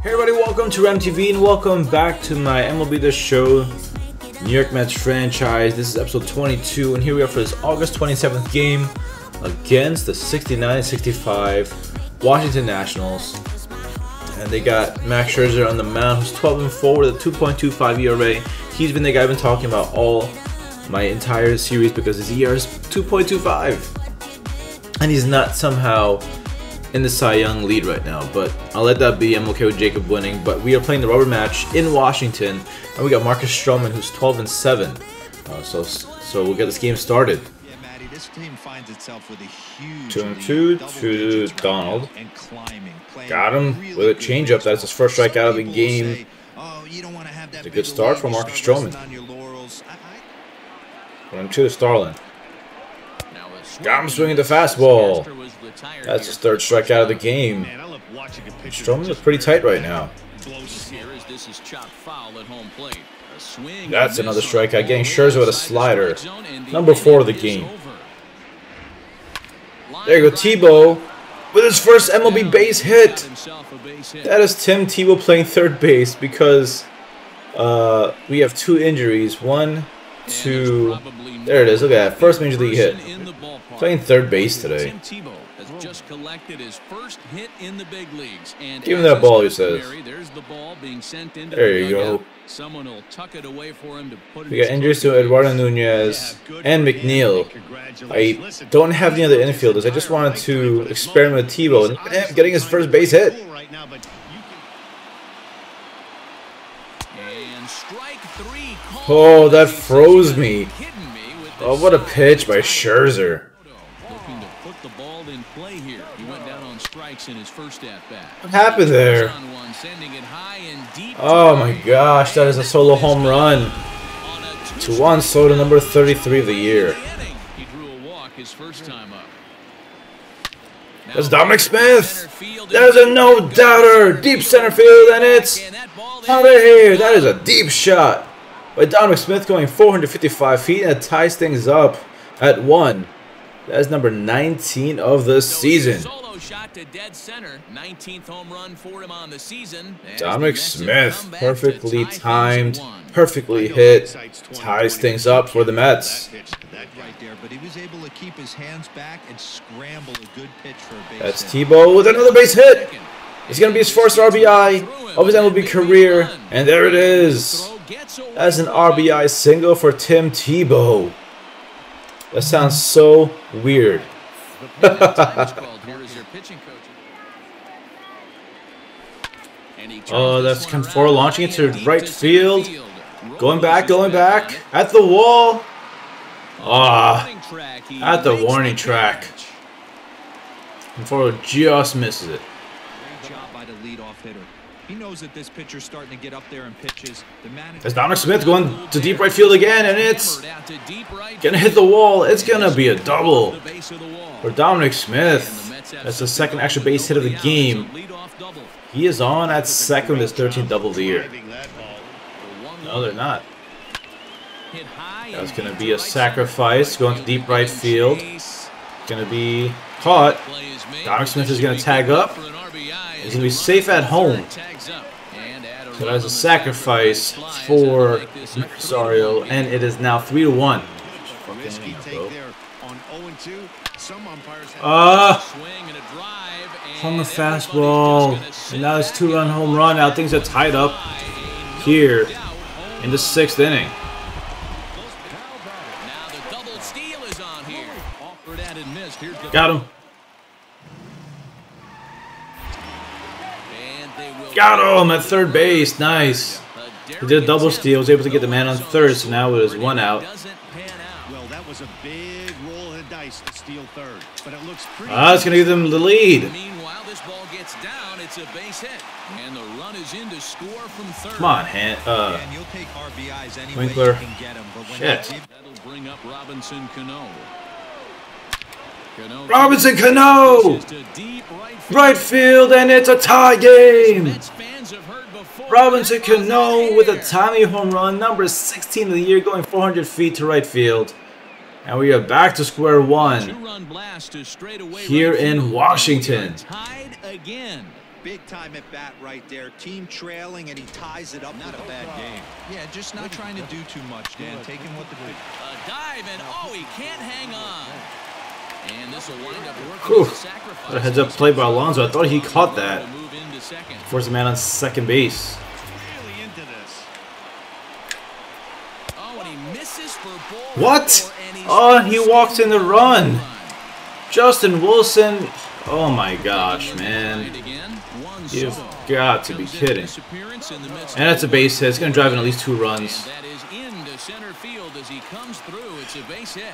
Hey everybody, welcome to RemTV and welcome back to my MLB The Show New York Mets franchise. This is episode 22 and here we are for this August 27th game against the 69-65 Washington Nationals. And they got Max Scherzer on the mound who's 12 and 4 with a 2.25 ERA. He's been the guy I've been talking about all my entire series because his ERA is 2.25. And he's not somehow in the Cy Young lead right now, but I'll let that be. I'm okay with Jacob winning. But we are playing the rubber match in Washington, and we got Marcus Stroman, who's 12 and 7. Uh, so, so we'll get this game started. Yeah, Matty, this team finds itself with a huge Two and two to Donald. Got him really with a changeup. That's his first strikeout of the Some people will game. say, "Oh, you don't wanna have that It's a good start for Marcus Stroman. on your. I- I- One and two to Starlin. Got him swinging the fastball. That's his third strikeout of the game. Man, I love watching a pitcher Stroman just looks pretty tight right now. That's another strikeout. Getting Scherzer with a slider. Number four of the game. There you go, Tebow with his first MLB base hit. That is Tim Tebow playing third base because uh, we have two injuries. One, two. There it is. Look at that. First major league hit. Playing third base today. Just collected his first hit in the big leagues. And Give him that ball, he says. There you go. Someone will tuck it away for him to put We got injuries to Eduardo Nunez and McNeil. I don't have any other infielders. I just wanted to experiment with Tebow and getting his first base hit. Right now, but you can- And strike three called. Oh, that froze me. Kidding me with Oh, what a pitch by Scherzer. Looking to put the ball in play here. He went down on strikes in his first at bat. What happened there? On one, sending it high and deep Oh my gosh, that is a solo home run. To Juan Soto, number 33 of the year. He drew a walk his first time up. That's Dominic Smith. There's a no doubter. Deep center field, and it's out of here. That is a deep shot by Dominic Smith going 455 feet, and it ties things up at one. That's number 19 of the season. Solo shot to dead center. 19th home run for him on the season. Dominic the Mets have Smith, perfectly to tie things at timed, perfectly hit, ties things up for the Mets. That pitch to that guy. right there, but he was able to keep his hands back and scramble a good pitch for a base That's. Tebow with another base hit. It's going to be his first RBI of his MLB career, and there it is. That's an RBI single for Tim Tebow. That sounds so weird. Oh, that's Conforto launching it to right field. Going back, going back. At the wall. Ah, at the warning track. Conforto just misses it. Great job by the leadoff hitter. He knows that this pitcher's starting to get up there in pitches. The There's Dominic Smith going to deep right field again, and it's gonna hit the wall. It's gonna be a double for Dominic Smith. That's the second extra base hit of the game. He is on at second with his 13th double of the year. Driving that ball. No, they're not. That's gonna be a sacrifice going to deep right field. Gonna be caught. Dominic Smith is gonna tag up. He's gonna be safe at home. So that's a sacrifice for Rosario, and it is now three to one. Risky take there on 0-2. Some umpires have Ah, the fastball. And now it's two-run home run. Now things are tied up here in the sixth inning. Got him. And they will Got him at third base. Nice. He did a double steal. Was able to get the man on third. So now it is one out. Doesn't pan out. Well, that was a big roll of the dice to steal third, but it looks pretty. Ah, it's gonna give them the lead. Meanwhile, this ball gets down. It's a base hit. And the run is in to score from third. Come on, Han- uh, And you'll take RBIs any Winkler. way you can get 'em, but when Shit. That'll bring up Robinson Cano. Cano Robinson Cano! Just a deep right field. And it's a tie game. Mets fans have heard before. Robinson That Cano with a air. timely home run, number 16 of the year, going 400 feet to right field. And we are back to square one. Two-run blast to straightaway Here in. Washington. Tied again. Big time at bat right there. Team trailing, and he ties it up. Not a bad game. Yeah, just not trying to do too much, Dan. Taking what the good. A dive, and oh, he can't hang on. Whew. as. What a heads up play by Alonso. I thought he caught that. To move. Force a man on second base. Really. Oh, and he misses for ball What? four, and he's Oh, he walks in the run. run. Justin Wilson. Oh my gosh, man. Right again. Juan You've got to be kidding. disappearance in the midst And that's a base hit. It's going to drive in at least two And runs. that is into center field as he comes through. It's a base hit.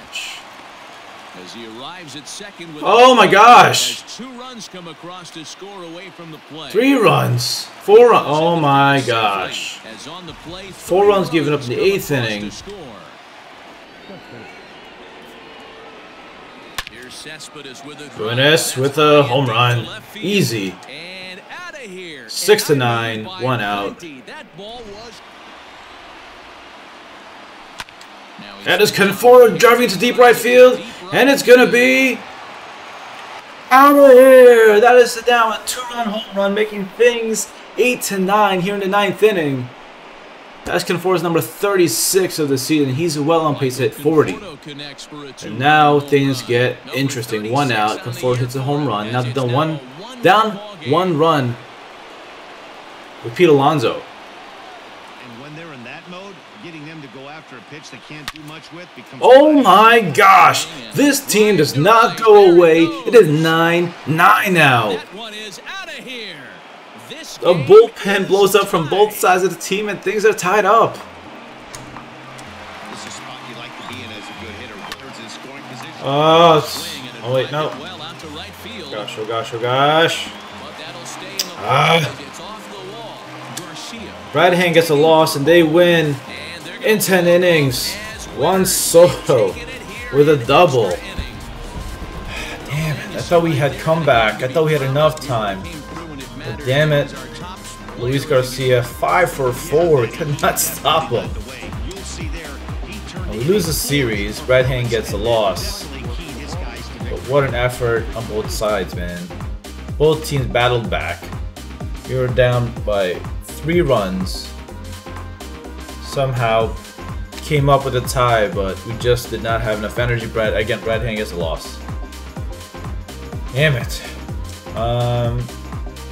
As he arrives at second with Oh my gosh. Two runs come across to score away from the play. Three runs. Four runs. Oh my gosh. As on the play, Four runs given up in the eighth inning. Cespedes with a Buenas drive. with That's a way home run. Easy. And out of here. Six to And out of nine, one out. That ball was That is Conforto driving to deep right field. And it's going to be out of here. That is the down a two-run home run, making things eight to nine here in the ninth inning. That's Conforto's number 36 of the season. He's well on pace at 40. Conforto connects for a And now things get interesting. One out. on Conforto hits a home run. Now down one, down one run with Pete Alonso. And when they're in that mode, getting them to go after a pitch they can't do much with becomes. Oh my gosh! This team does not go away. It is 9 9 now. That one is out of here. This The bullpen blows up from both sides of the team and things are tied up. This is a spot you like to be in as a good hitter. Runners in scoring position. Oh, it's- Swing and it oh wait, no. it Well out to right field. Gosh, oh gosh, oh gosh. But that'll stay in the Ah. wall as it's off the wall. Garcia. Brad Hand gets a loss and they win And they're gonna in 10 innings. Juan Soto with a double. Damn it, I thought we had comeback. I thought we had enough time. Mattered. damn it. Luis. Garcia, 5 for 4. Could not stop him. We lose the series. Brad Hand gets a loss. But what an effort on both sides, man. Both teams battled back. We were down by three runs. Somehow came up with a tie, but we just did not have enough energy. Brad again, Brad Hand gets a loss. Damn it. Um,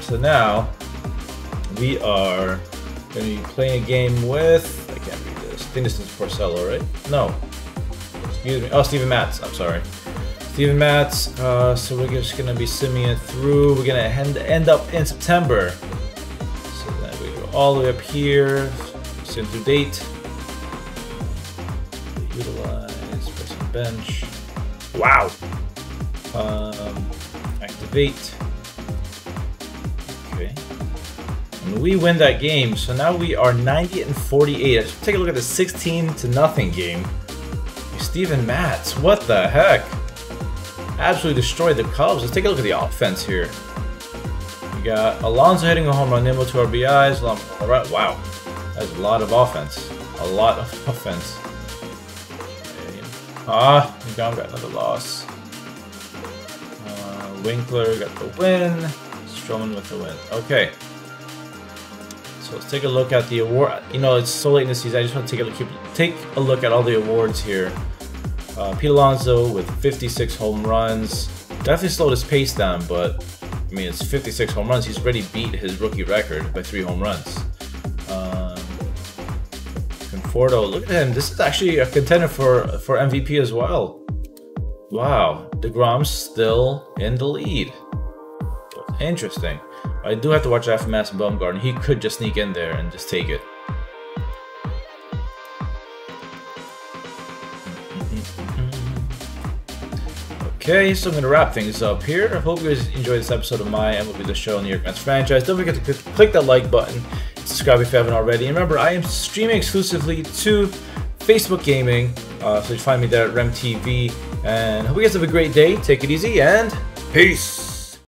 so now we are going to be playing a game with. I can't read this. I think this is Porcello, right? No. Excuse me. Oh, Steven Matz. I'm sorry. Steven Matz. Uh, so we're just gonna be simming it through. We're gonna end, end up in September. So then we go all the way up here. Sim to date. Utilize. Press on bench. Wow. Um, activate. Okay. And we win that game, so now we are 90 and 48. Let's take a look at the 16 to nothing game. Steven Matz, what the heck? Absolutely destroyed the Cubs. Let's take a look at the offense here. We got Alonso hitting a home run, Nimmo two RBIs. Along- all right, Wow, that's a lot of offense. A lot of offense. Ah, Nagam got another loss. Uh, Winkler got the win. Stroman with the win. Okay. So let's take a look at the award. You know, it's so late in the season. I just want to take a look, take a look at all the awards here. Uh, Pete Alonso with 56 home runs. Definitely slowed his pace down, but I mean, it's 56 home runs. He's already beat his rookie record by three home runs. Conforto, look at him. This is actually a contender for for MVP as well. Wow, Degrom's still in the lead. Interesting. I do have to watch out for Madison. He could just sneak in there and just take it. Okay, so I'm going to wrap things up here. I hope you guys enjoyed this episode of my MLB The Show New York Mets franchise. Don't forget to click that like button, subscribe if you haven't already. And remember, I am streaming exclusively to Facebook Gaming, uh, so you find me there at RemTV. And hope you guys have a great day. Take it easy and peace.